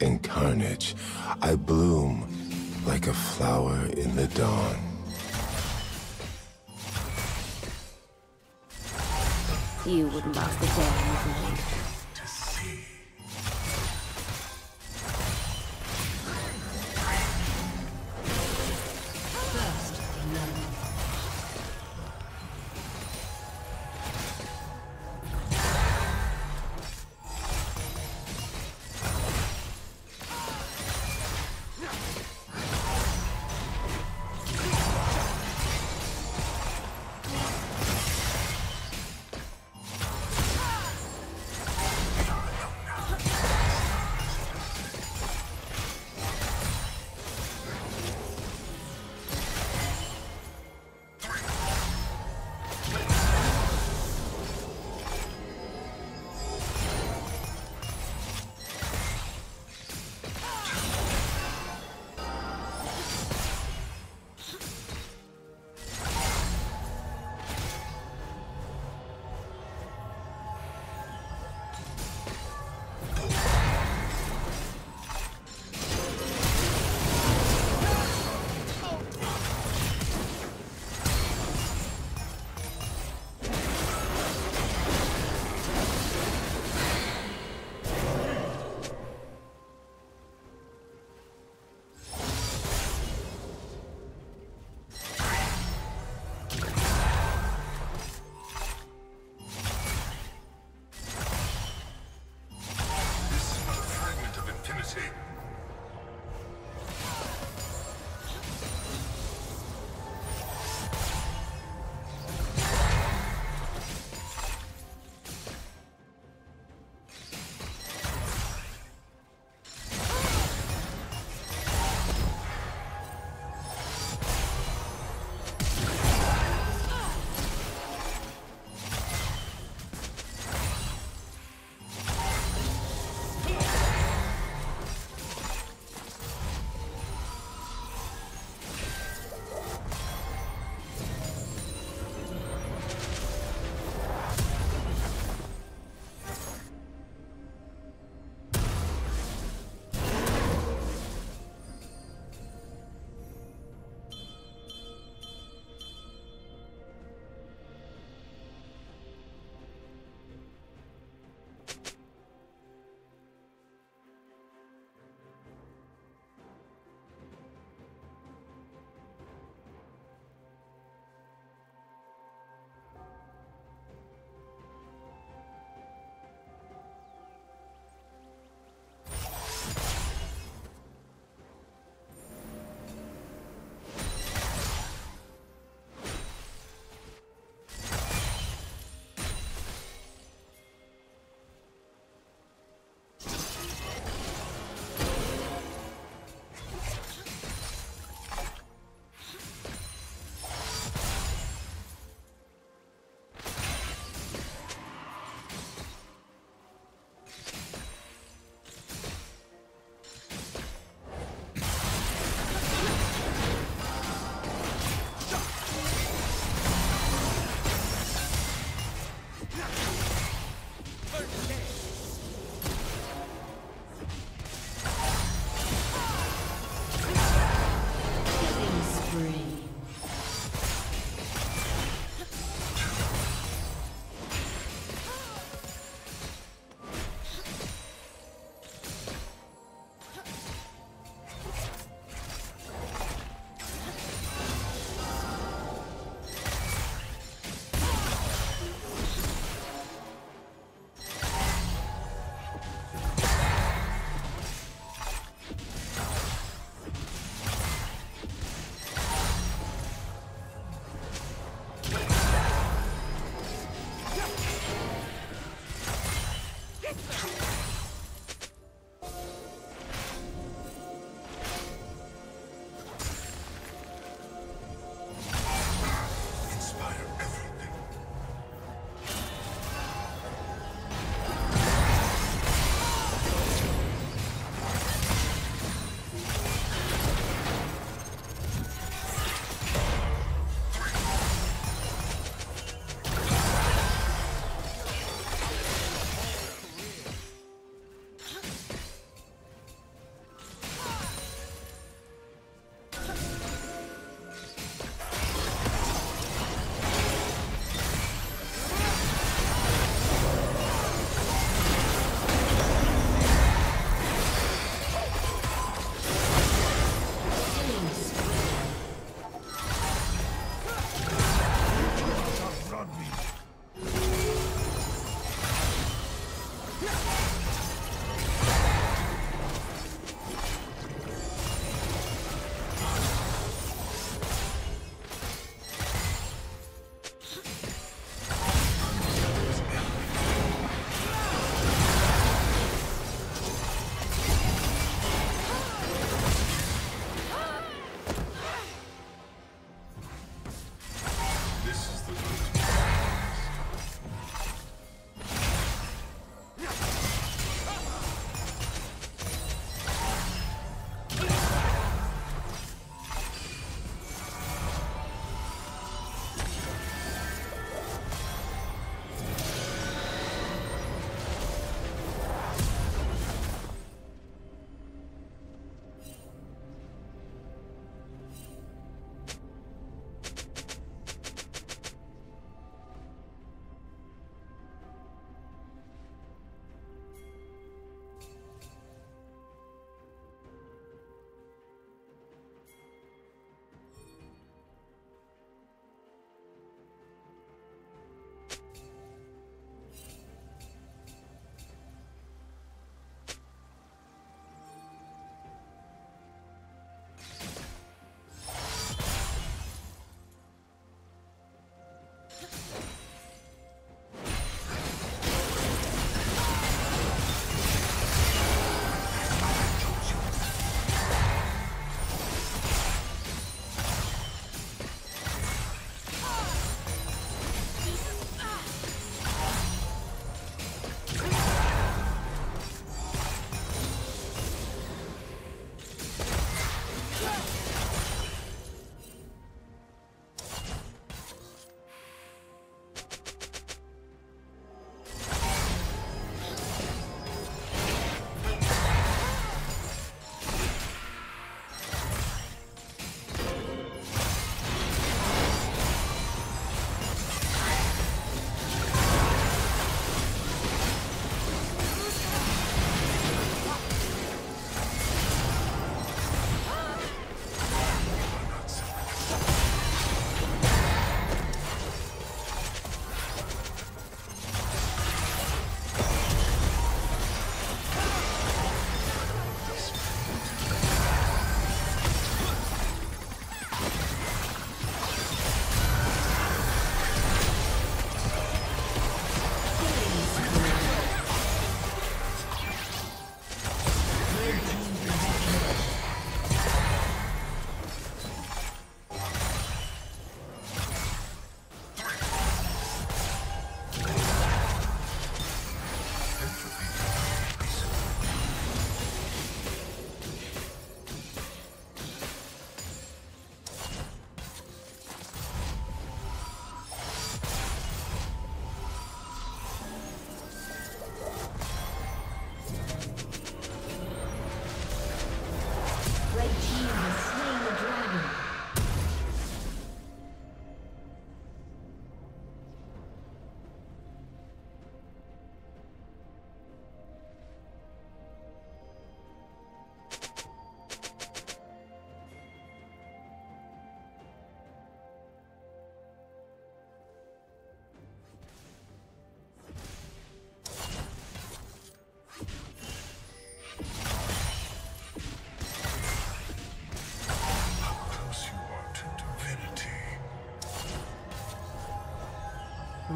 in carnage, I bloom like a flower in the dawn. You wouldn't last a day with me.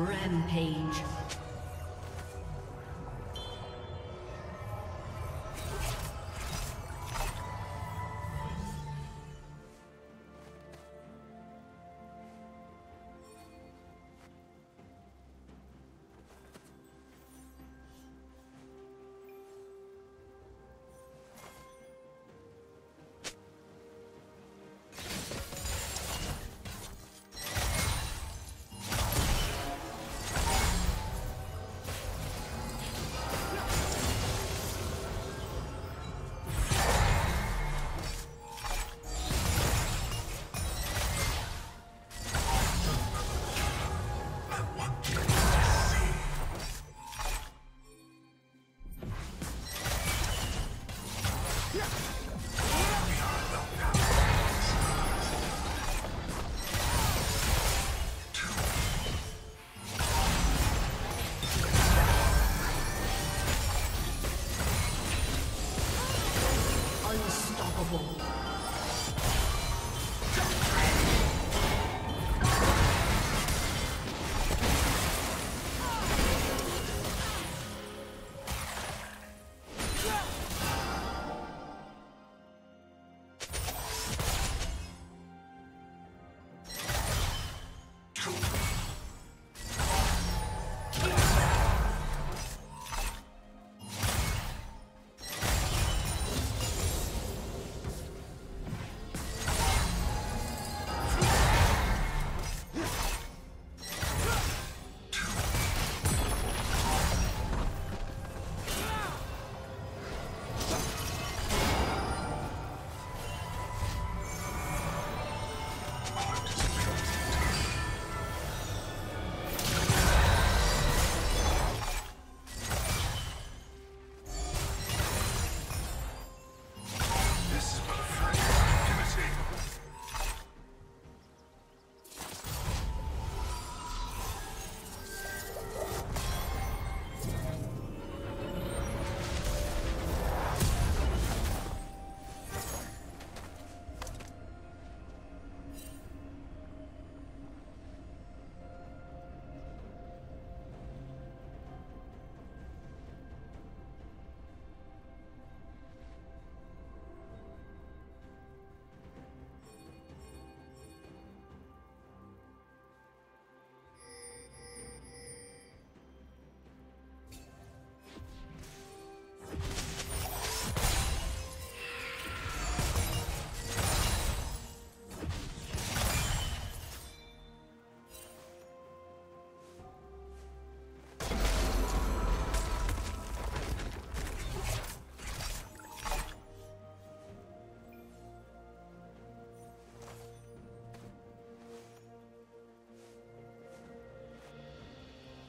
Rampage.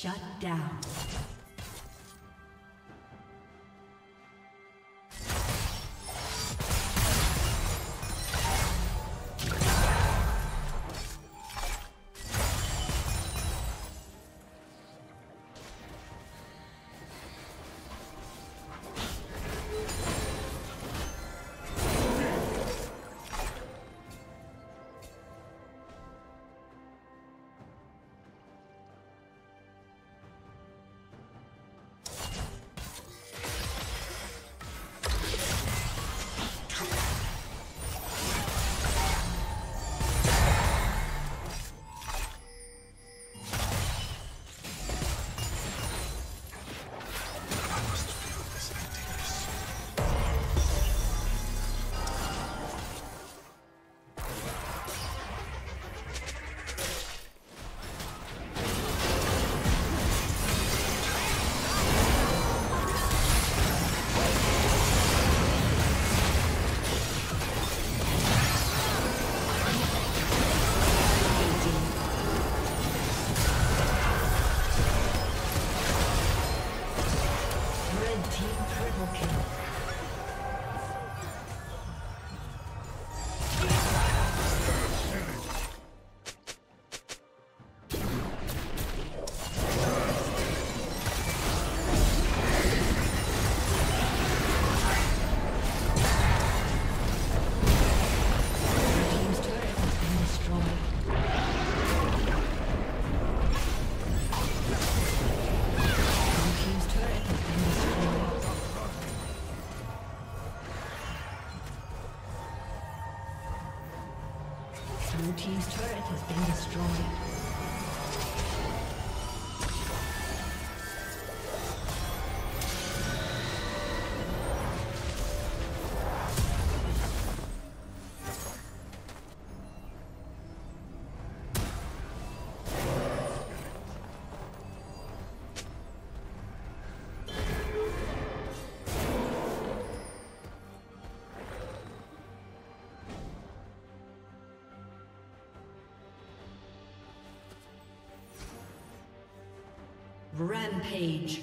Shut down. has been destroyed. Rampage.